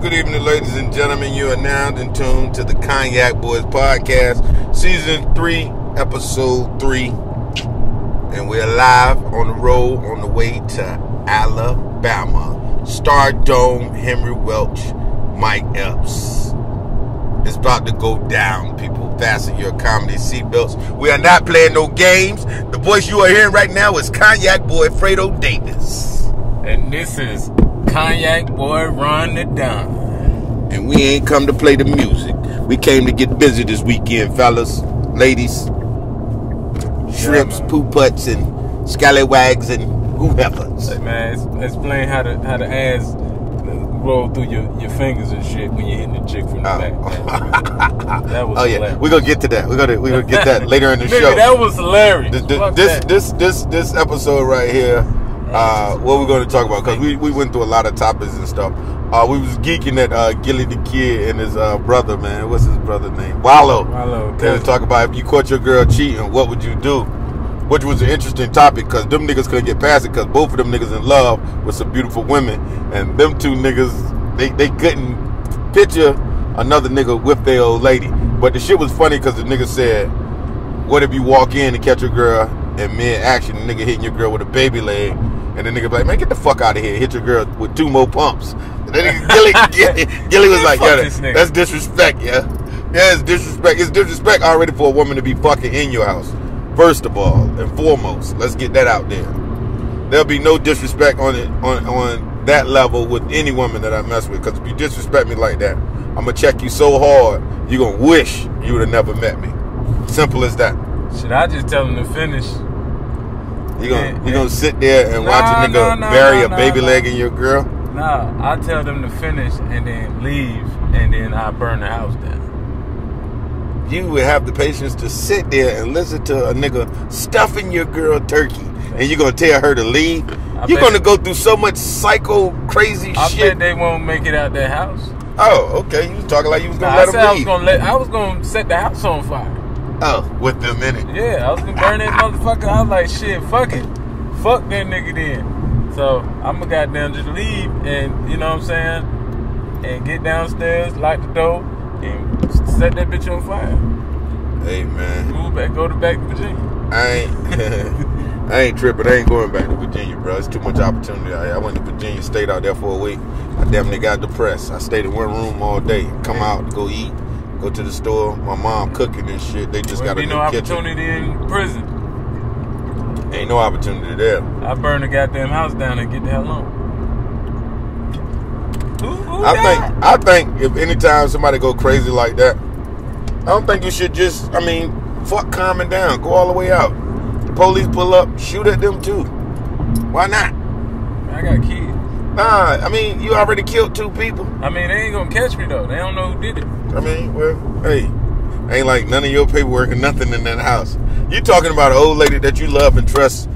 Good evening, ladies and gentlemen. You are now in tune to the Cognac Boyz podcast, season three, episode three. And we're live on the road on the way to Alabama. Stardome, Henry Welch, Mike Epps. It's about to go down, people. Fasten your comedy seatbelts. We are not playing no games. The voice you are hearing right now is Cognac Boy Fredo Davis. And this is Cognac Boy Ron Da Don. And we ain't come to play the music. We came to get busy this weekend, fellas, ladies, shrimps, man. poo putts, and scallywags, and whoever's. Hey, man, explain how to how to ass roll through your, your fingers and shit when you're hitting the chick from the back. That was Oh yeah, hilarious. we're gonna get to that. We're gonna we're gonna get that later in the Nigga, show. that was hilarious. Th- th- Fuck this this this this episode right here, uh, what we're going to talk about because we, we went through a lot of topics and stuff. Uh, we was geeking at uh, Gillie Da Kid and his uh, brother, man. What's his brother name? Wallo. Wallo, They was talking about if you caught your girl cheating, what would you do? Which was an interesting topic because them niggas couldn't get past it because both of them niggas in love with some beautiful women, and them two niggas they they couldn't picture another nigga with their old lady. But the shit was funny because the nigga said, "What if you walk in and catch a girl in mid action, the nigga hitting your girl with a baby leg, and the nigga be like, man, get the fuck out of here, hit your girl with two more pumps." And then Gillie, Gillie, Gillie was like, "Yeah, that's disrespect, yeah." Yeah, it's disrespect. It's disrespect already for a woman to be fucking in your house. First of all and foremost, let's get that out there. There'll be no disrespect on it on on that level with any woman that I mess with. Because if you disrespect me like that, I'm gonna check you so hard you're gonna wish you would have never met me. Simple as that. Should I just tell him to finish? You gonna you gonna sit there and watch a nigga nah, nah, bury nah, a baby nah. leg in your girl? Nah, I tell them to finish and then leave, and then I burn the house down. You would have the patience to sit there and listen to a nigga stuffing your girl turkey, and you're gonna tell her to leave. I You're gonna go through so much psycho crazy I shit. bet they won't make it out their house. Oh, okay. You was talking like you was gonna I let said I them was leave. gonna let. I was gonna set the house on fire. Oh, with them in it. Yeah, I was gonna burn that motherfucker. I was like, shit, fuck it, fuck that nigga then. So I'm gonna goddamn just leave and you know what I'm saying, and get downstairs, lock the door, and set that bitch on fire. Hey man, Move back, go to back to Virginia. I ain't, I ain't tripping. I ain't going back to Virginia, bro. It's too much opportunity. I, I went to Virginia, stayed out there for a week. I damn near got depressed. I stayed in one room all day. Come out go eat, go to the store. My mom cooking and shit. They just Wouldn't got a new no kitchen. opportunity in prison. Ain't no opportunity there. I burn the goddamn house down and get the hell on. Who, who I that? think I think if anytime somebody go crazy like that, I don't think you should just I mean, fuck calming down, go all the way out. The police pull up, shoot at them too. Why not? I got kids. Nah, I mean you already killed two people. I mean, they ain't gonna catch me though. They don't know who did it. I mean, well, hey, ain't like none of your paperwork and nothing in that house. You talking about an old lady that you love and trust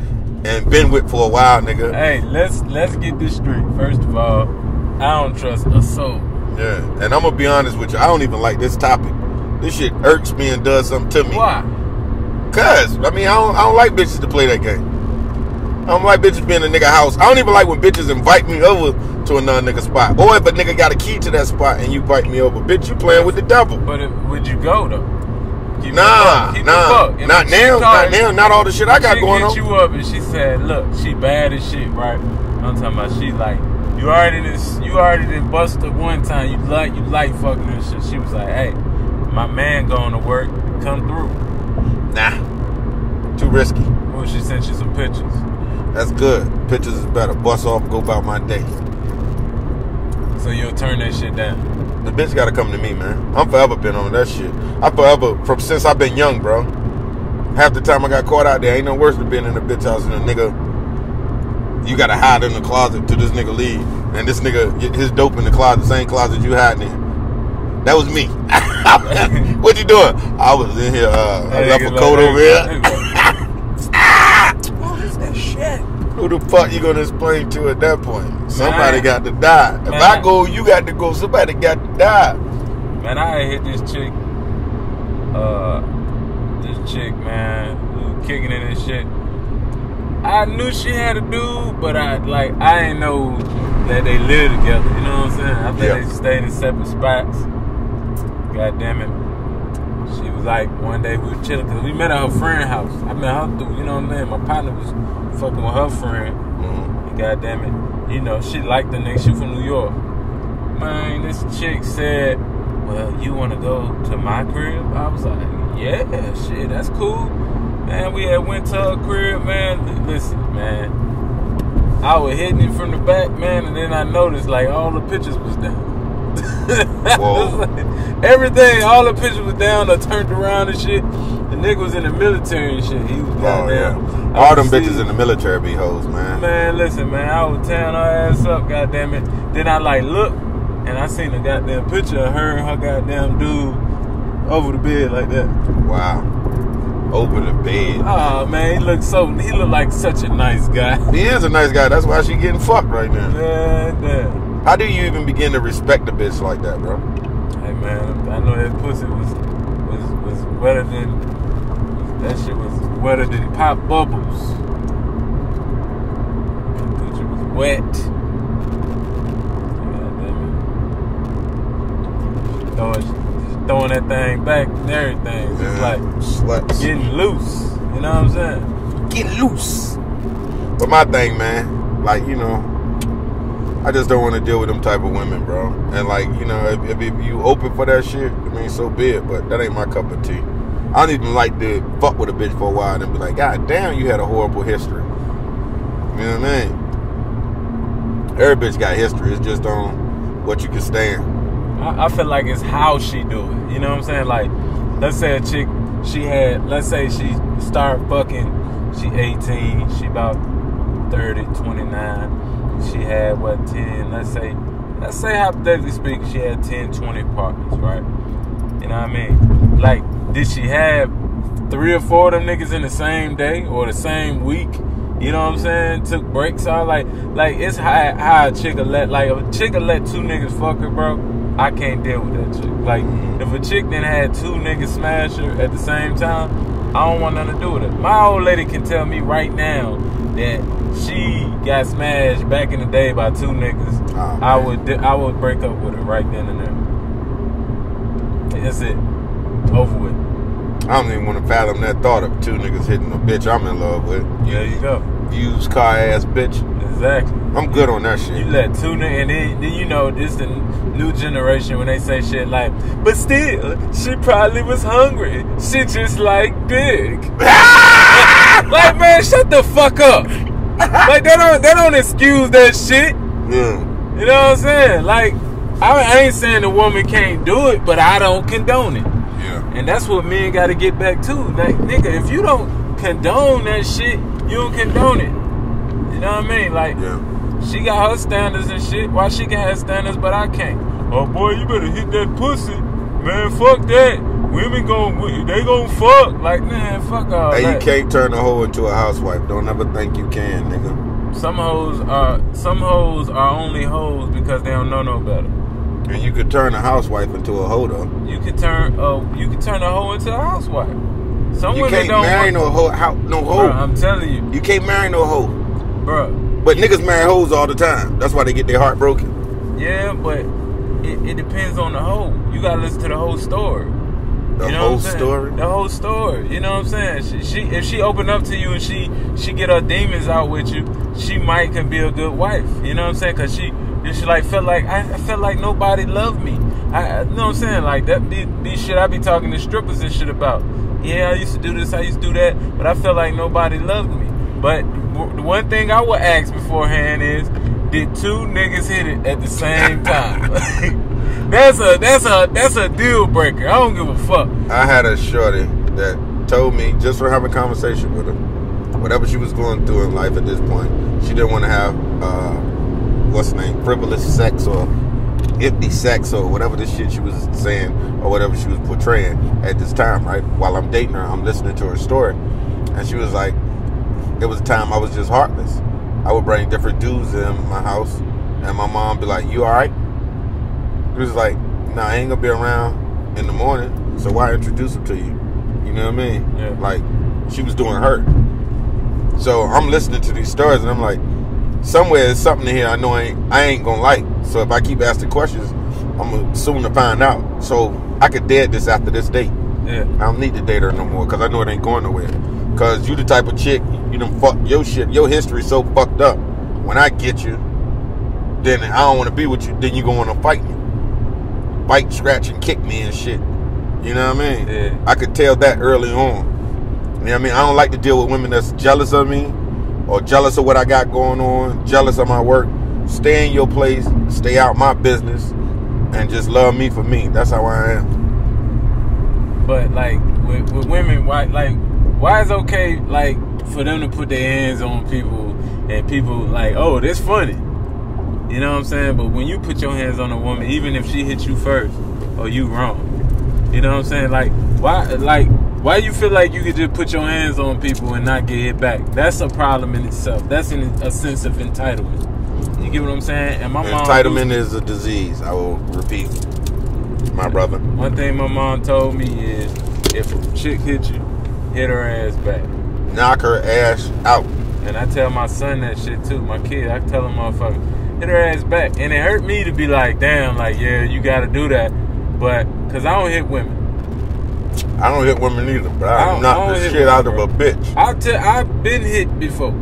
and been with for a while, nigga. Hey, let's let's get this straight. First of all, I don't trust a soul. Yeah, and I'm gonna be honest with you, I don't even like this topic. This shit irks me and does something to me. Why? Cause I mean I don't, I don't like bitches to play that game. I don't like bitches being in a nigga house. I don't even like when bitches invite me over to another nigga spot. Or if a nigga got a key to that spot and you invite me over, bitch, you playing with the devil. But it, would you go though? Keep Nah. Keep nah. If not she now, not now, not all the shit I got she going hit on. you up and she said, "Look, she bad as shit, right?" I'm talking about she like you already did, you already did bust her one time. You like you like fucking and shit. She was like, "Hey, my man going to work. Come through." Nah, too risky. Well, she sent you some pictures. That's good. Pictures is better. Bust off, go about my day. So you'll turn that shit down. The bitch gotta come to me, man. I'm forever been on that shit. I forever from since I've been young, bro. Half the time I got caught out there, ain't no worse than being in a bitch house and a nigga. You gotta hide in the closet till this nigga leave, and this nigga get his dope in the closet, same closet you hiding in. That was me. what you doing? I was in here. Uh, I left a coat over here. Oh, this that shit. Who the fuck you gonna explain to at that point? Somebody Man. got to die. If Man. I go, you got to go. Somebody got to die. Man, I hit this chick. Uh, this chick, man. We kicking it and shit. I knew she had a dude, but I like I didn't know that they lived together. You know what I'm saying? I think Yeah. they stayed in separate spots. God damn it. She was like, one day we were chilling because we met at her friend's house. I met her through, you know what I mean? My partner was fucking with her friend. Mhm. And God damn it. You know, she liked the nigga. She from New York. Man, this chick said, Well, you want to go to my crib? I was like, Yeah, shit, that's cool. Man, we had went to her crib, man. Listen, man. I was hitting it from the back, man, and then I noticed like all the pictures was down. Whoa. Like, everything, all the pictures was down. I turned around and shit. The nigga was in the military and shit. He was Oh goddamn. yeah. All them see- bitches in the military be hoes, man. Man, listen, man, I was tearing her ass up, goddamn it. Then I like look, and I seen a goddamn picture of her and her goddamn dude over the bed like that. Wow. Over the bed. Oh man, he looked so he looked like such a nice guy. He is a nice guy. That's why she getting fucked right now. Damn. How do you even begin to respect a bitch like that, bro? Hey man, I know that pussy was was was wetter than that shit was wetter than pop bubbles. That pussy was wet. God damn it. Throwing, throwing that thing back and everything. Just Yeah. like sluts. getting loose. You know what I'm saying? get loose. But my thing, man, like you know, I just don't want to deal with them type of women, bro. And like you know, if, if, if you open for that shit, I mean, so be it. But that ain't my cup of tea. I don't even like to fuck with a bitch for a while and be like, God damn, you had a horrible history. You know what I mean? Every bitch got history. It's just on what you can stand. I, I feel like it's how she do it. You know what I'm saying? Like, let's say a chick, she had, let's say she start fucking, she 18, she about 30, 29. She had what 10? Let's say, let's say hypothetically speaking, she had 10, 20 partners, right? You know what I mean? Like, did she have three or four of them niggas in the same day or the same week? You know what I'm saying? Took breaks out like like it's how how a chick let like a chick let two niggas fuck her, bro. I can't deal with that chick. Like mm-hmm. if a chick then had two niggas smash her at the same time, I don't want nothing to do with it. My old lady can tell me right now that she got smashed back in the day by two niggas. Oh, I would I would break up with her right then and there. That's it. Over with. I don't even want to fathom that thought of two niggas hitting a bitch I'm in love with. There you go. Used car ass bitch. Exactly. I'm good on that shit. You let tuna, and then, then you know this the new generation when they say shit like, but still, she probably was hungry. She just like big. like man, shut the fuck up. like they don't they don't excuse that shit. Yeah. You know what I'm saying? Like I, I ain't saying the woman can't do it, but I don't condone it. Yeah. And that's what men got to get back to. Like, nigga, if you don't condone that shit, you don't condone it. You know what I mean? Like, Yeah. she got her standards and shit. Why she can have standards, but I can't? Oh boy, you better hit that pussy, man. Fuck that. Women gon' they gon' fuck. Like, man, fuck all Hey, you can't turn a hoe into a housewife. Don't ever think you can, nigga. Some hoes are some hoes are only hoes because they don't know no better. And you could turn a housewife into a hoe, though. You could turn uh you could turn a hoe into a housewife. Some You women can't don't marry no hoe. How, no hoe. Bruh, I'm telling you, You can't marry no hoe. bruh. But niggas marry hoes all the time. That's why they get their heart broken. Yeah, but it, it depends on the whole. You gotta listen to the whole story. The you know whole what I'm saying? story. The whole story. You know what I'm saying? She, she if she open up to you and she she get her demons out with you, she might can be a good wife. You know what I'm saying? Cause she she like felt like I, I felt like nobody loved me. I you know what I'm saying? Like that be, be shit I be talking to strippers and shit about. Yeah, I used to do this, I used to do that, but I felt like nobody loved me. But the one thing I would ask beforehand is, did two niggas hit it at the same time? that's a that's a that's a deal breaker. I don't give a fuck. I had a shorty that told me just for having a conversation with her, whatever she was going through in life at this point, she didn't want to have uh, what's the name, frivolous sex or empty sex or whatever the shit she was saying or whatever she was portraying at this time. Right while I'm dating her, I'm listening to her story, and she was like, "It was a time I was just heartless. I would bring different dudes in my house, and my mom be like, "You all right?" He was like, "Nah, I ain't gonna be around in the morning, so why introduce them to you?" You know what I mean? Yeah. Like she was doing her. So I'm listening to these stories and I'm like, somewhere there's something in here I know I ain't, I ain't gonna like. So if I keep asking questions, I'm soon to find out. So I could dead this after this date. Yeah. I don't need to date her no more because I know it ain't going nowhere. Because you the type of chick, you done fuck your shit, your history so fucked up. When I get you, then I don't want to be with you. Then you gonna want to fight me, bite, scratch, and kick me and shit. You know what I mean? Yeah. I could tell that early on. You know what I mean? I don't like to deal with women that's jealous of me or jealous of what I got going on, jealous of my work. Stay in your place, stay out my business, and just love me for me. That's how I am. But like with, with women, why like why is okay like for them to put their hands on people and people like, oh, that's funny. You know what I'm saying? But when you put your hands on a woman, even if she hits you first, or you wrong. You know what I'm saying? Like why like why you feel like you could just put your hands on people and not get hit back? That's a problem in itself. That's an, a sense of entitlement. You get what I'm saying? And my mom Entitlement is a disease. I will repeat, my brother. One thing my mom told me is if a chick hit you, hit her ass back. Knock her ass out. And I tell my son that shit too. My kid, I tell him, motherfucker, hit her ass back. And it hurt me to be like, damn, like, yeah, you gotta do that. But, cause I don't hit women. I don't hit women either, but I I knock the hit shit out of a bitch. I'll tell, I've been hit before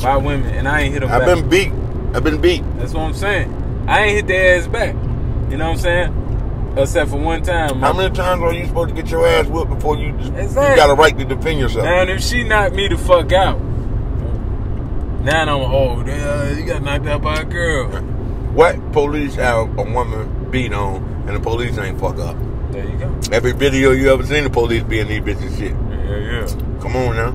by women and I ain't hit them I've back. been beat. I've been beat. That's what I'm saying. I ain't hit their ass back. You know what I'm saying? Except for one time. How many times are you supposed to get your ass whooped before you just, you got a right to defend yourself? Now, if she knocked me the fuck out, now I'm oh, damn, uh, you got knocked out by a girl. What police have a woman beat on and the police ain't fuck up? There you go. Every video you ever seen the police being these bitches shit. Yeah, yeah. Come on now.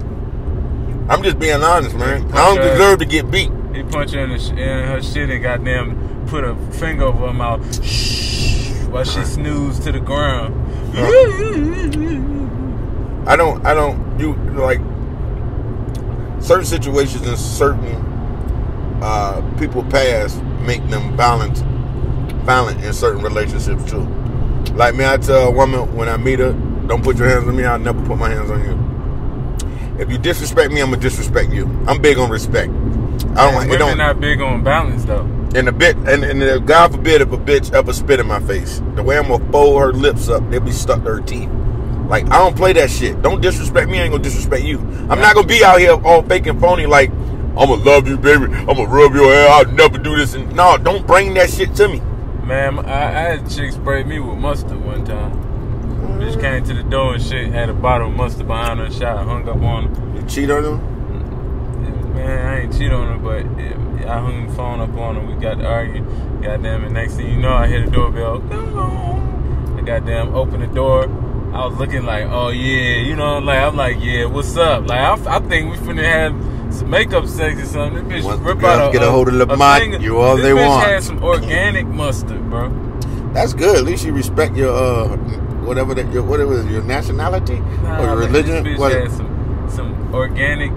I'm just being honest, man. I don't her. deserve to get beat. He punched her in, the in her shit and goddamn put a finger over her mouth shh, while she snoozed to the ground. I don't. I don't. You like certain situations and certain uh, people past make them violent, violent in certain relationships too. Like me, I tell a woman when I meet her, don't put your hands on me. I'll never put my hands on you. If you disrespect me, I'm gonna disrespect you. I'm big on respect. I don't. It Women don't. not big on balance though. And a bit, and, and God forbid if a bitch ever spit in my face, the way I'm gonna fold her lips up, they'll be stuck to her teeth. Like I don't play that shit. Don't disrespect me. I ain't gonna disrespect you. I'm not gonna be out here all fake and phony. Like I'm gonna love you, baby. I'm gonna rub your hair. I'll never do this. And no, don't bring that shit to me. Man, I, I had a chick spray me with mustard one time. Bitch came to the door and shit, had a bottle of mustard behind her, shot, hung up on her. You cheat on them. Man, I ain't cheat on her, but yeah, I hung the phone up on her. We got to argue. Goddamn it. Next thing you know, I hear the doorbell. I goddamn open the door. I was looking like, oh yeah, you know, like I'm like, yeah, what's up? Like I, I think we finna have some makeup sex or something. This bitch Once rip out a, get a hold of Lamont, you all this they bitch want. had some organic mustard, bro. That's good. At least you respect your uh whatever that your whatever your nationality Nah, or your religion. This bitch had some some organic.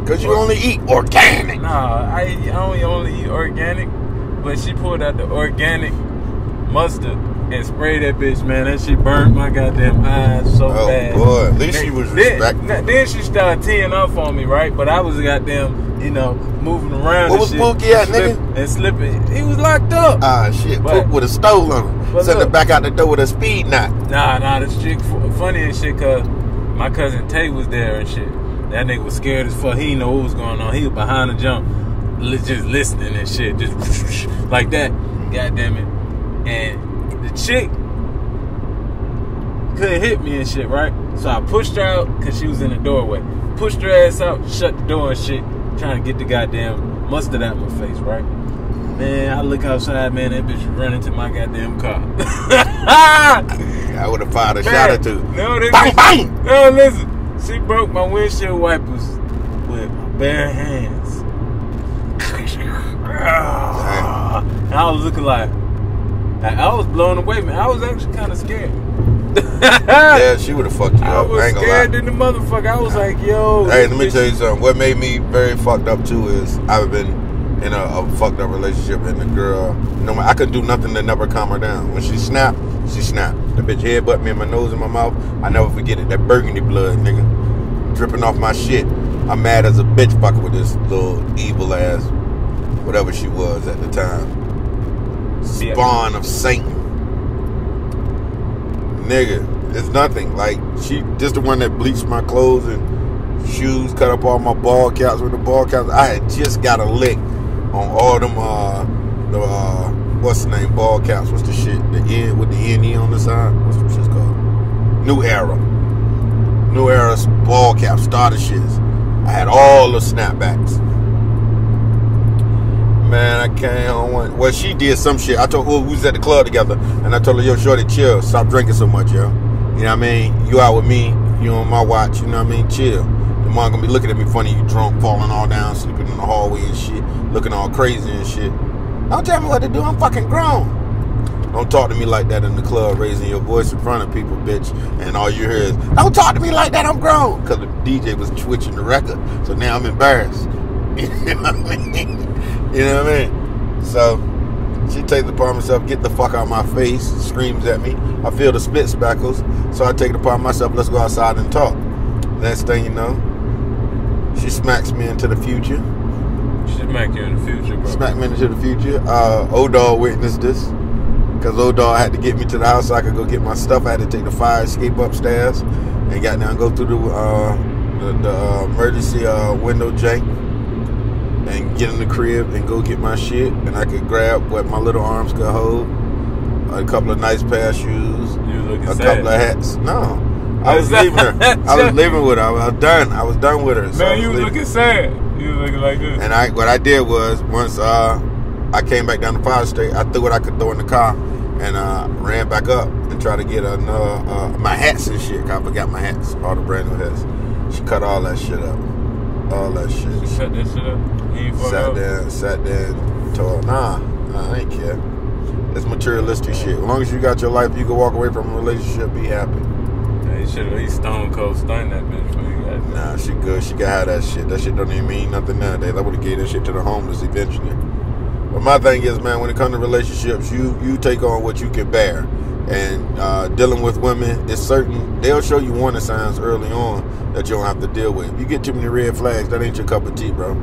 Because you only eat organic. Nah, I I only only eat organic, but she pulled out the organic mustard and sprayed that bitch, man. That shit burnt my goddamn eyes so Oh, bad. boy. At least she was then, respectful. Then she started teeing up on me, right? But I was goddamn, you know, moving around. And was shit, Pookie at, nigga? And slipping. He was locked up. Ah, shit. But- Poop with a stole him. Look. it back out the door with a speed knot. Nah, nah, this chick funny and shit, cause my cousin Tay was there and shit. That nigga was scared as fuck. He didn't know what was going on. He was behind the jump, just listening and shit, just like that. God damn it. And the chick couldn't hit me and shit, right? So I pushed her out because she was in the doorway. Pushed her ass out, shut the door and shit, trying to get the goddamn mustard out my face, right? Man, I look outside, man, that bitch running to my goddamn car. I would have fired a shot or two. No, this Bang, bang! No, listen. She broke my windshield wipers with my bare hands. And I was looking like, I I was blown away, man. I was actually kind of scared. Yeah, she would have fucked you I up. I was ain't gonna scared lie. than the motherfucker. I was like, yo. Hey, let me tell you something. What made me very fucked up too is I've been in a, a fucked up relationship, and the girl, no, I couldn't do nothing to never calm her down. When she snapped, She snapped. The bitch headbutt me in my nose and my mouth. I never forget it. That burgundy blood, nigga, dripping off my shit. I'm mad as a bitch fucking with this little evil ass, whatever she was at the time. Spawn of Satan. Nigga, it's nothing. Like she just the one that bleached my clothes and shoes, cut up all my ball caps with the ball caps. I had just got a lick on all them uh the uh what's the name ball caps? What's the shit? The N with the NE on the side. What's the shit's called? New Era. New Era ball cap starter shits. I had all the snapbacks. Man, I came home. One, well, she did some shit. I told her we was at the club together, and I told her, "Yo, shorty, chill. Stop drinking so much, yo. You know what I mean? You out with me. You on my watch. You know what I mean? Chill. The mom gonna be looking at me funny. You drunk, falling all down, sleeping in the hallway and shit, looking all crazy and shit. Don't tell me what to do. I'm fucking grown. Don't talk to me like that in the club, raising your voice in front of people, bitch. And all you hear is, "Don't talk to me like that. I'm grown." Because the DJ was twitching the record, so now I'm embarrassed. You know what I mean? You know what I mean? So she takes it upon herself, get the fuck out of my face, screams at me. I feel the spit spackles, so I take it upon myself. Let's go outside and talk. Next thing you know, she smacks me into the future. She smack you in the future, bro. Smack me into the future. Uh, O-Dog witnessed this. Because O-Dog had to get me to the house so I could go get my stuff. I had to take the fire escape upstairs and got down, go through the, uh, the, the uh, emergency uh, window jank and get in the crib and go get my shit. And I could grab what my little arms could hold. A couple of nice pair of shoes. You looking A sad. couple of hats. No. I was leaving her. I was leaving with her. I was done. I was done with her. So Man, you was leaving. looking sad. You was looking like this. And I what I did was once uh, I came back down the fire state, I threw what I could throw in the car and uh, ran back up and tried to get another uh, my hats and shit. I forgot my hats, all the brand new hats. She cut all that shit up, all that shit. You shut that shit up. You Sat there, sat and told nah, nah, I ain't care. It's materialistic shit. As long as you got your life, you can walk away from a relationship, be happy. Yeah, you should have at least stone cold stunned that bitch before you got Nah, she good. She got that shit. That shit don't even mean nothing nowadays. I would have gave that shit to the homeless eventually. But my thing is, man, when it comes to relationships, you you take on what you can bear. And uh, dealing with women, it's certain they'll show you warning signs early on that you don't have to deal with. If you get too many red flags, that ain't your cup of tea, bro.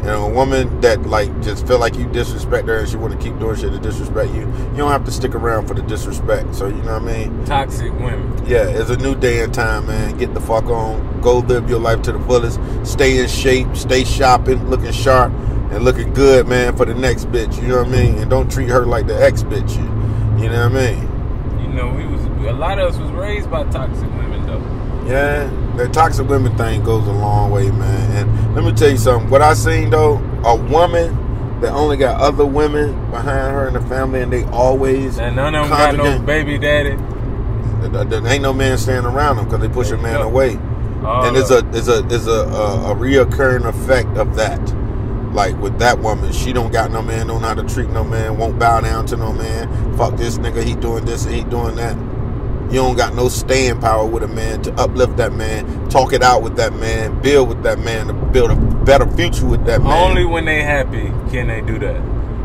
You know, a woman that like just feel like you disrespect her and she want to keep doing shit to disrespect you, you don't have to stick around for the disrespect. So you know what I mean? Toxic women. Yeah, it's a new day and time, man. Get the fuck on. Go live your life to the fullest. Stay in shape. Stay shopping, looking sharp, and looking good, man, for the next bitch. You know what I mean? And don't treat her like the ex bitch. You, you know what I mean? You know, we was a lot of us was raised by toxic women though. Yeah, that toxic women thing goes a long way, man. And let me tell you something. What I seen though, a woman that only got other women behind her in the family, and they always And none of them got no baby daddy. There- ain't no man standing around them because they push a man away. All and it's a it's a it's a, a a reoccurring effect of that. Like with that woman, she don't got no man, don't know how to treat no man, won't bow down to no man. Fuck this nigga, he doing this and he doing that. You don't got no staying power with a man to uplift that man, talk it out with that man, build with that man, to build a better future with that man. Only when they happy can they do that.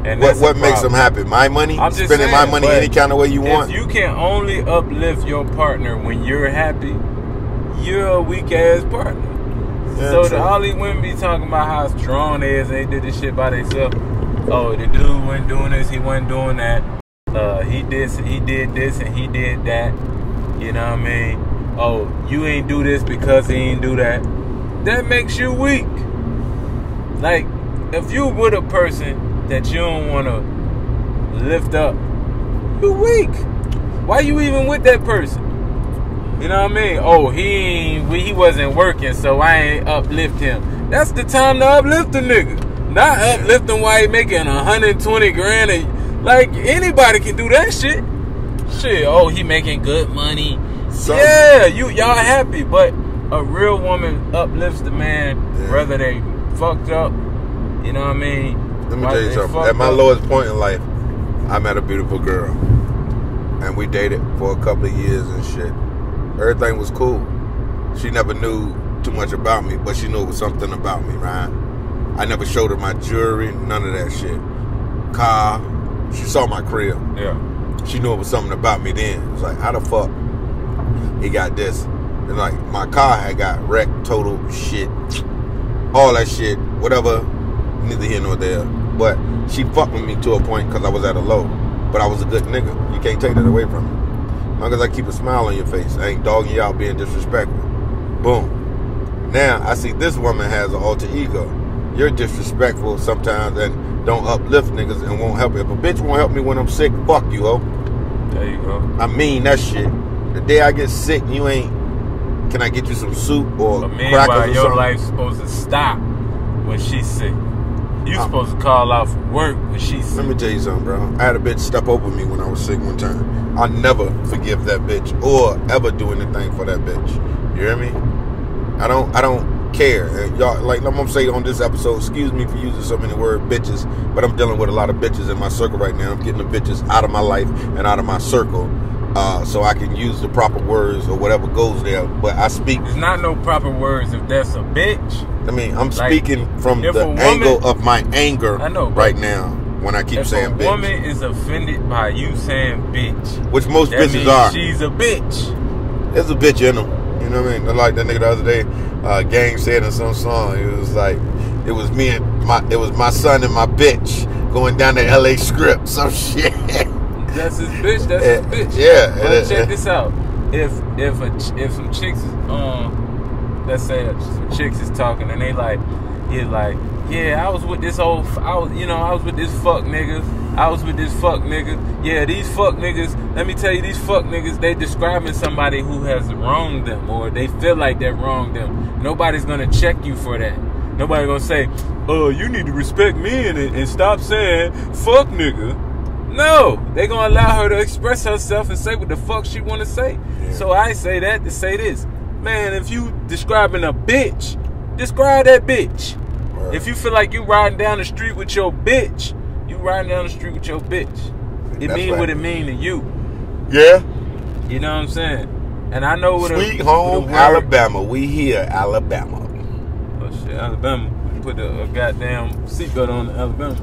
And what what makes them happy? My money, I'm just spending my money any kind of way you want. If you can only uplift your partner when you're happy, you're a weak ass partner. Yeah, so true. the, all these women be talking about how strong they is and they did this shit by themselves. Oh, the dude wasn't doing this, he wasn't doing that. Uh, he did he did this and he did that. You know what I mean? Oh, you ain't do this because he ain't do that. That makes you weak. Like, if you with a person that you don't want to lift up, you weak. Why you even with that person? You know what I mean? Oh, he he wasn't working, so I ain't uplift him. That's the time to uplift a nigga. Not uplifting while he making 120 grand. A, like anybody can do that shit. Shit. Oh, he making good money. So- yeah, you y'all happy, but a real woman uplifts the man, Yeah. whether they fucked up. You know what I mean? Let me tell you something. At my up. lowest point in life, I met a beautiful girl. And we dated for a couple of years and shit. Everything was cool. She never knew too much about me, but she knew it was something about me, right? I never showed her my jewelry, none of that shit. Car, she saw my crib. Yeah. she knew it was something about me then. It was like, how the fuck he got this? And like my car had got wrecked, total shit, all that shit, whatever. Neither here nor there. But she fucked with me to a point because I was at a low. But I was a good nigga. You can't take that away from me. As long as I keep a smile on your face, I ain't dogging you out being disrespectful. Boom. Now I see this woman has an alter ego. You're disrespectful sometimes and don't uplift niggas and won't help. If a bitch won't help me when I'm sick, fuck you, ho. There you go. I mean that shit. The day I get sick, you ain't. Can I get you some soup or But crackers or your something? life's supposed to stop when she's sick. You supposed to call out work when she's sick. Let me tell you something, bro. I had a bitch step over me when I was sick one time. I never forgive that bitch or ever do anything for that bitch. You hear me? I don't. I don't care. And y'all, like I'm gonna say on this episode. Excuse me for using so many word bitches, but I'm dealing with a lot of bitches in my circle right now. I'm getting the bitches out of my life and out of my circle, uh, so I can use the proper words or whatever goes there. But I speak. There's not no proper words if that's a bitch. I mean, I'm Like, speaking from the woman- angle of my anger I know, right now when I keep saying a bitch, woman is offended by you saying bitch, which most bitches are. she's a bitch. There's a bitch in them. You know what I mean? Like that nigga the other day, uh, Gang said in some song, it was like, it was me and my, it was my son and my bitch going down to L.A. Script, some shit. That's his bitch. That's Eh, his bitch. yeah, But eh, check eh. this out. If if a, if some chicks is um, let's say some chicks is talking and they like, yeah, like, yeah, I was with this old, I was, you know, I was with this fuck nigga. I was with this fuck nigga. Yeah, these fuck niggas. Let me tell you, these fuck niggas. They describing somebody who has wronged them or they feel like they wronged them. Nobody's gonna check you for that. Nobody gonna say, "Oh, you need to respect me and, and stop saying fuck nigga." No, they gonna allow her to express herself and say what the fuck she wanna say. Yeah. So I say that to say this, man. If you describing a bitch, describe that bitch. Word. If you feel like you riding down the street with your bitch, you riding down the street with your bitch. It That's mean right. what it mean to you. yeah, You know what I'm saying? And I know what a, sweet what home a Alabama. We here, Alabama. Oh shit, Alabama. Put a, a goddamn seatbelt on Alabama.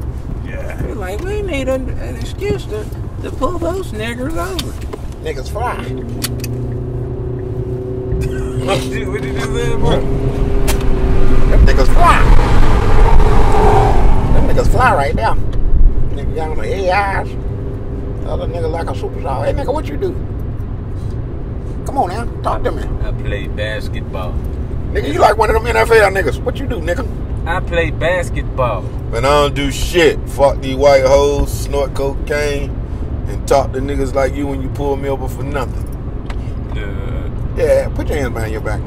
Yeah, They're like, we need an, an excuse to, to pull those niggers over. niggas fly. what did you what did you say, bro? Them niggas fly. Them niggas fly right now. Nigga got on the AIs. Other nigga like a superstar. Hey nigga, what you do? Come on now, talk to me. I play basketball. Nigga, you like one of them NFL niggas. What you do, nigga? I play basketball. Man, I don't do shit. Fuck these white hoes, snort cocaine, and talk to niggas like you when you pull me over for nothing. Uh, Yeah, put your hands behind your back.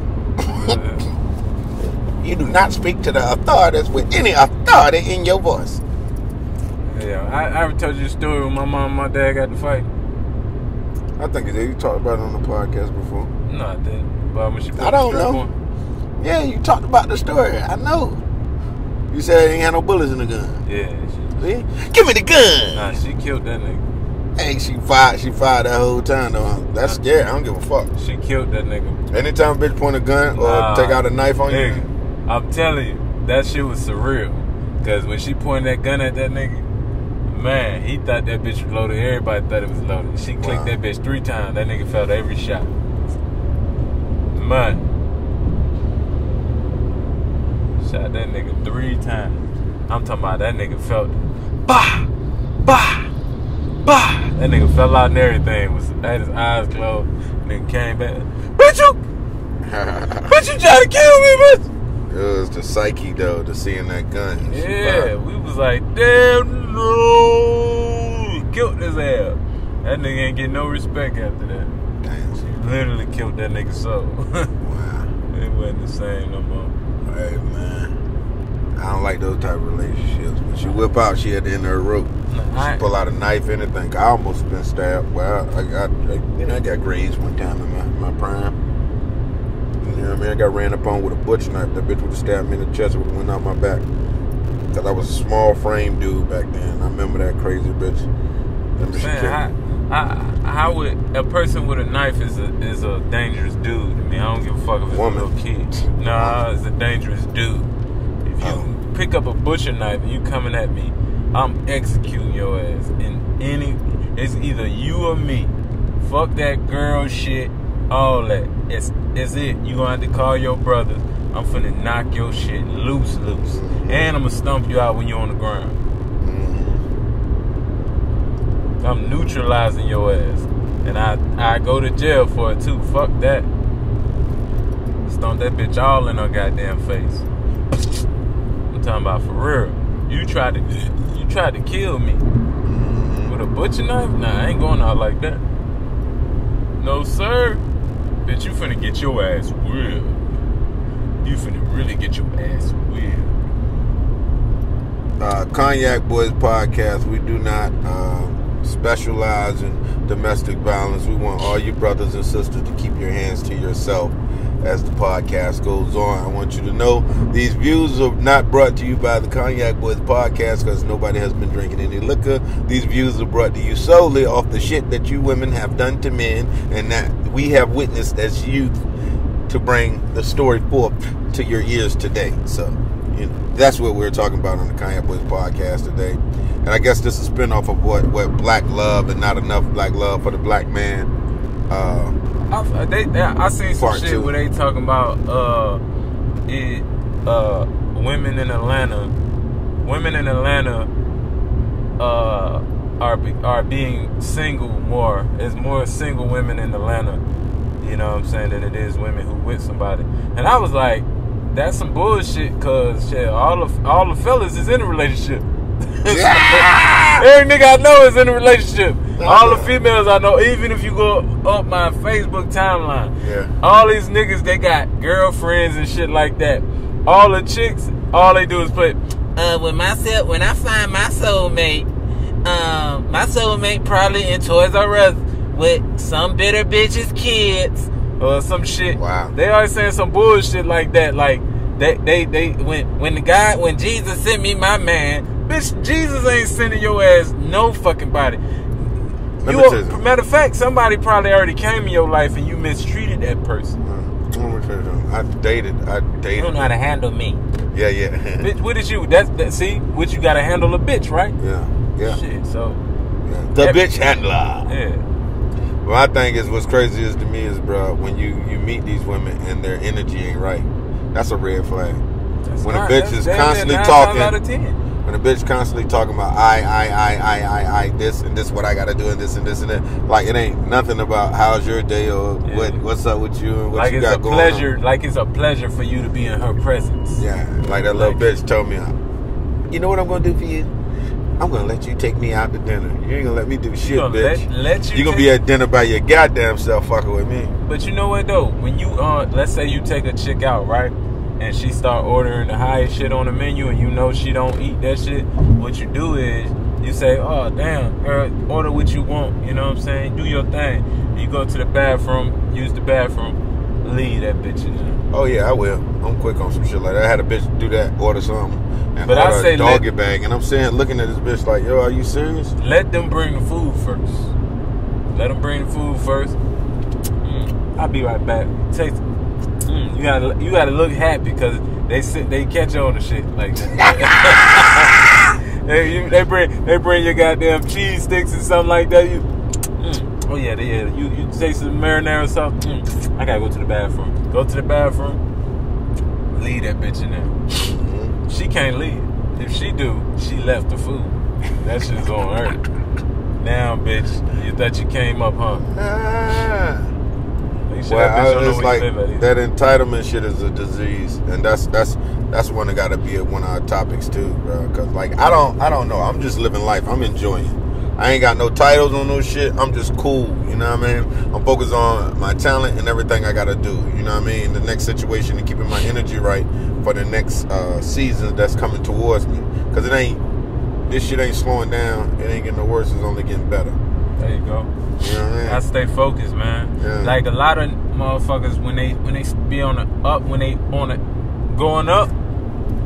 uh, You do not speak to the authorities with any authority in your voice. Yeah, I, I ever told you the story when my mom and my dad got to fight? I think you did. You talked about it on the podcast before. No, I didn't. But when she put I don't know. on- Yeah, you talked about the story. I know. You said ain't had no bullets in the gun. Yeah, See? Give me the gun. nah, she killed that nigga. Hey, she fired. She fired that whole time though. That's scary. I don't give a fuck. She killed that nigga. Anytime a bitch point a gun or Nah, take out a knife on nigga, you, I'm telling you, that shit was surreal. Cause when she pointed that gun at that nigga, man, he thought that bitch was loaded. Everybody thought it was loaded. She clicked Wow. that bitch three times. That nigga felt every shot. Man. Shot that nigga three times. I'm talking about that nigga felt bah, bah, bah. That nigga fell out and everything. Was had his eyes closed. Nigga came back. Bitch, you, bitch, you trying to kill me, bitch. It was the psyche though to seeing that gun. Yeah, we was like, damn no, killed his ass. That nigga ain't get no respect after that. Damn. She literally killed that nigga soul. Wow. it wasn't the same no more. Hey man, I don't like those type of relationships. When she whip out, she at the end of her rope. I- She pull out a knife, anything. I almost been stabbed. Well, I got, I, you know, I got grazed one time in my, my prime. Know what I mean? I got ran up on with a butcher knife. That bitch would have stabbed me in the chest. Would have went out my back. Cause I was a small frame dude back then. I remember that crazy bitch. Remember she Man, how, how, how would a person with a knife is a is a dangerous dude? I mean, I don't give a fuck if it's Woman. a little kid. Nah, it's a dangerous dude. If you Oh. pick up a butcher knife and you coming at me, I'm executing your ass. In any, It's either you or me. Fuck that girl shit, all that. It's it's it. You gonna have to call your brothers. I'm finna knock your shit loose, loose, and I'm gonna stump you out when you're on the ground. Mm-hmm. I'm neutralizing your ass, and I I go to jail for it too. Fuck that. Stomp that bitch all in her goddamn face. I'm talking about for real. You tried to you tried to kill me mm-hmm. with a butcher knife? Nah, I ain't going out like that. No sir. Bitch, you finna get your ass whipped. You finna really get your ass whipped. uh, Cognac Boyz podcast. We do not uh, specialize in domestic violence. We want all you brothers and sisters to keep your hands to yourself as the podcast goes on. I want you to know these views are not brought to you by the Cognac Boyz podcast because nobody has been drinking any liquor. These views are brought to you solely off the shit that you women have done to men and that we have witnessed as youth to bring the story forth to your ears today. So, you know, that's what we're talking about on the Cognac Boyz podcast today. And I guess this is a spinoff of what, what black love and not enough black love for the black man. Uh, I, they, they, I seen some shit two. where they talking about uh, it, uh, women in Atlanta, women in Atlanta uh, are are being single more. There's more single women in Atlanta, you know what I'm saying, than it is women who with somebody. And I was like, that's some bullshit, cause shit, all of all the fellas is in a relationship. Every nigga I know is in a relationship. All the females I know, even if you go up my Facebook timeline, Yeah. all these niggas they got girlfriends and shit like that. All the chicks, all they do is put, uh, when myself, when I find my soulmate, um, my soulmate probably in Toys R Us with some bitter bitch's kids or some shit. Wow. They always saying some bullshit like that. Like they, they, they when when the guy when Jesus sent me my man, bitch, Jesus ain't sending your ass no fucking body. You you matter of fact, somebody probably already came in your life and you mistreated that person. let me tell. I dated. I You dated. don't know how to handle me, Yeah, yeah, bitch. What is you? That's that. See, what you gotta handle a bitch, right? yeah, yeah. Shit. So yeah. The Every- bitch handler. yeah. Well, I think is what's crazy is to me is, bro, when you you meet these women and their energy ain't right. That's a red flag. That's When a bitch is constantly talking- out of ten. When a bitch constantly talking about I, I, I, I, I, I, this and this, what I gotta do, and this and this and that, like it ain't nothing about how's your day or Yeah. what what's up with you and what Like you it's got a pleasure. on. Like it's a pleasure for you to be in her presence. Yeah, like that little Like- bitch told me, you know what I'm gonna do for you? I'm gonna let you take me out to dinner. You ain't gonna let me do shit, gonna bitch. let- let you you gonna be at dinner by your goddamn self, fucking with me. But you know what though? When you uh, let's say you take a chick out, right? And she start ordering the highest shit on the menu, and you know she don't eat that shit. What you do is you say, "Oh damn, girl, order what you want." You know what I'm saying? Do your thing. You go to the bathroom, use the bathroom, leave that bitch in there. Oh yeah, I will. I'm quick on some shit like that. I had a bitch do that, order something, and But I say a let- doggy bag, and I'm saying, looking at this bitch like, yo, are you serious? Let them bring the food first. Let them bring the food first. Mm, I'll be right back. Taste. Mm, you gotta you gotta look happy because they sit they catch on to shit like that. they, you, they bring they bring your goddamn cheese sticks and something like that. You. Oh yeah, yeah. You you take some marinara sauce. Mm, I gotta go to the bathroom. Go to the bathroom. Leave that bitch in there. Mhm. She can't leave. If she do, she left the food. That shit's on her. Now, bitch, you thought you came up, huh? Ah. Sure Well, that I, it's like you live at. that entitlement shit is a disease, and that's that's that's one that got to be one of our topics too, bro. Because like I don't I don't know, I'm just living life. I'm enjoying. I ain't got no titles on no shit. I'm just cool. You know what I mean? I'm focused on my talent and everything I gotta do. You know what I mean? The next situation and keeping my energy right for the next uh, season that's coming towards me. Cause it ain't this shit ain't slowing down. It ain't getting no worse. It's only getting better. There you go. You know what I mean? I stay focused, man. Yeah. Like a lot of motherfuckers when they when they be on the up when they on it going up,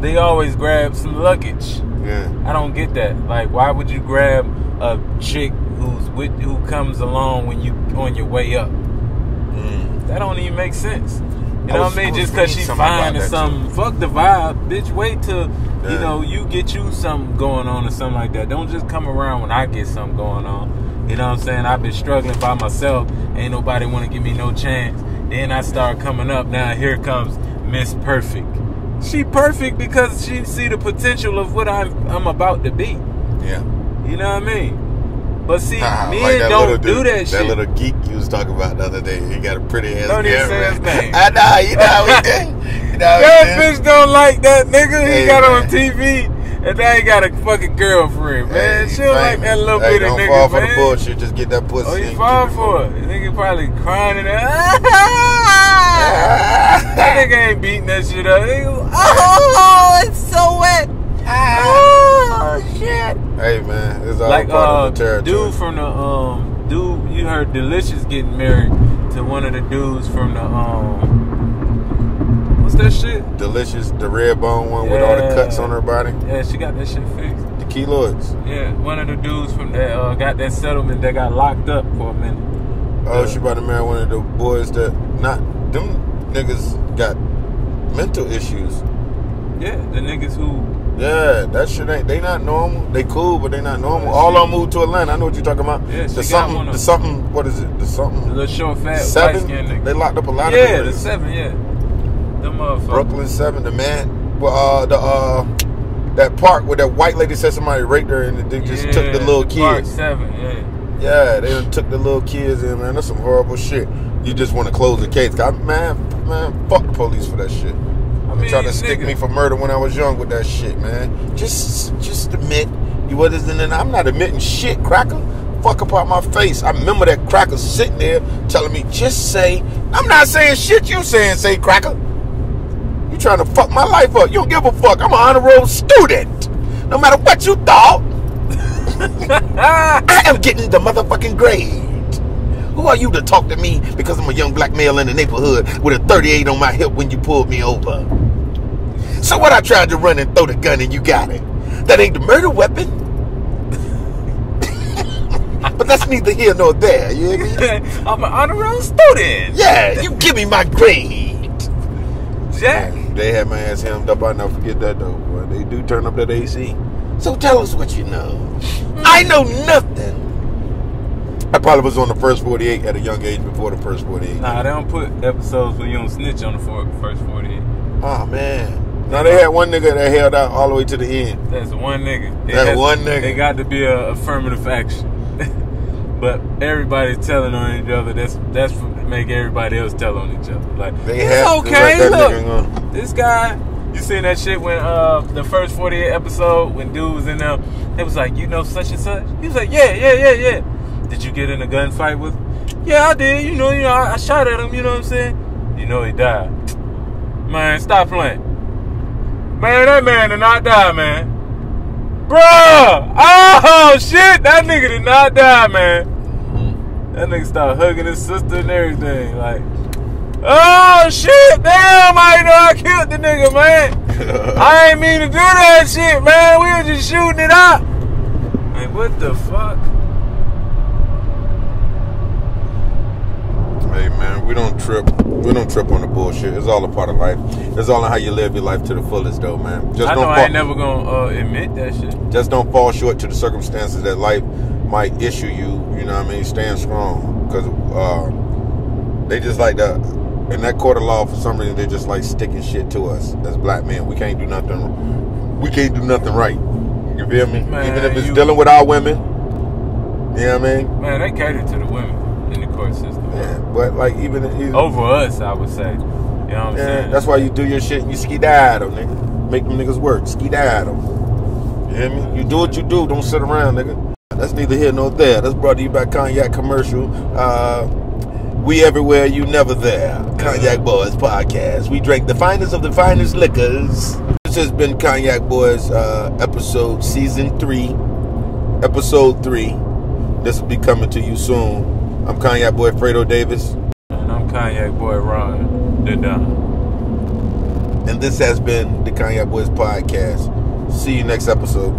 they always grab some luggage. yeah. I don't get that. Like, why would you grab a chick who's with who comes along when you on your way up? Mm. That don't even make sense. You know was- what I mean? I Just because she's fine or that, too. something. Fuck the vibe, bitch. Wait till Yeah. you know you get you something going on or something like that. Don't just come around when I get something going on. You know what I'm saying? I've been struggling by myself. Ain't nobody want to give me no chance. Then I start coming up. Now here comes Miss Perfect. She perfect because she see the potential of what I'm I'm about to be. Yeah. You know what I mean? But see, Ah, men like don't do dude- that That shit. That little geek you was talking about the other day. He got a pretty ass Don't even say girlfriend. his name. I know. You know how we did. You know That bitch don't like that nigga. He Hey, got man. on TV, and now he got a fucking girlfriend, man. Hey, she don't like that little hey, bitty don't nigga, fall for man. the bullshit. Just get that pussy. Oh, you fall for it. Nigga probably crying in there. that nigga ain't beating that shit up. He go, oh, it's so wet. Oh shit. Hey man, it's all Like part uh, of the territory. dude from the um dude you heard Delicious getting married to one of the dudes from the um what's that shit? Delicious, the red bone one with all the cuts on her body. Yeah, she got that shit fixed. The keloids. Yeah, one of the dudes from that uh, got that settlement that got locked up for a minute. Oh, Yeah. she about to marry one of the boys that not them niggas got mental issues. Yeah, the niggas who Yeah, that shit ain't. They not normal. They cool, but they not normal. All of them moved to Atlanta. I know what you're talking about. Yeah, the something. The something. What is it? The the something. little short fat white Seven. They locked up a lot yeah, of the them. seven, yeah. Them motherfuckers. Brooklyn Seven. The man. Well, uh, the uh, that park where that white lady said somebody raped her and they just took the little Park kids. seven, yeah. Yeah, they took the little kids in, man. That's some horrible shit. You just want to close the case, I- man, man, fuck the police for that shit. I They mean, tried to stick nigga, me for murder when I was young with that shit, man. Just, just admit you wasn't. And I'm not admitting shit, cracker. Fuck up out my face. I remember that cracker sitting there telling me, just say. I'm not saying shit. You saying, say cracker. You trying to fuck my life up. You don't give a fuck. I'm an honor roll student. No matter what you thought, I am getting the motherfucking grade. Who are you to talk to me because I'm a young black male in the neighborhood with a 38 on my hip when you pulled me over? So what I tried to run and throw the gun and you got it. That ain't the murder weapon. but that's neither here nor there, you hear me? I'm an honor roll student. Yeah, you give me my grade. Jack. They had my ass hemmed up. I never forget that though. Boy. They do turn up that AC. So tell us what you know. Hmm. I know nothing. I probably was on the first 48 at a young age before the first 48. Nah, they don't put episodes where you don't snitch on the first 48. Oh man. Now they had one nigga that held out all the way to the end. That's one nigga. It That has- one nigga. They got to be a affirmative action. but everybody's telling on each other. That's that's for, make everybody else tell on each other. Like They it's okay. Look, this guy. You seen that shit when uh the first 48 episode when dude was in there? It was like, you know such and such. He was like, yeah, yeah, yeah, yeah. Did you get in a gunfight with? him? Yeah, I did. You know, you know, I, I shot at him. You know what I'm saying? You know he died. Man, stop playing. Man, that man did not die, man. Bruh! Oh, shit! That nigga did not die, man. That nigga started hugging his sister and everything. Like, oh, shit! Damn, I know I killed the nigga, man. I ain't mean to do that shit, man. We were just shooting it up. Like, what the fuck? Hey man, we don't trip. We don't trip on the bullshit. It's all a part of life. It's all in how you live your life to the fullest, though, man. Just I know don't I fall, ain't never gonna uh, admit that shit. just don't fall short to the circumstances that life might issue you. You know what I mean? Stand strong, because uh, they just like that. In that court of law, for some reason, they just like sticking shit to us as black men. We can't do nothing. We can't do nothing right. You feel me? Man, Even if it's you- dealing with our women. You know what I mean? Man, they cater to the women in the court system. Yeah, but like even, even Over us, I would say. You know what I'm Yeah, saying? that's why you do your shit and you ski them, nigga. Make them niggas work. Ski them. You hear me? You do what you do. Don't sit around, nigga. That's neither here nor there. That's brought to you by Cognac Commercial. Uh, we everywhere, you never there. Cognac Boyz Podcast. We drink the finest of the finest liquors. This has been Cognac Boyz uh, episode season three. Episode three. This will be coming to you soon. I'm Cognac Boy Fredo Davis. And I'm Cognac Boy Ron. Don. And this has been the Cognac Boyz Podcast. See you next episode.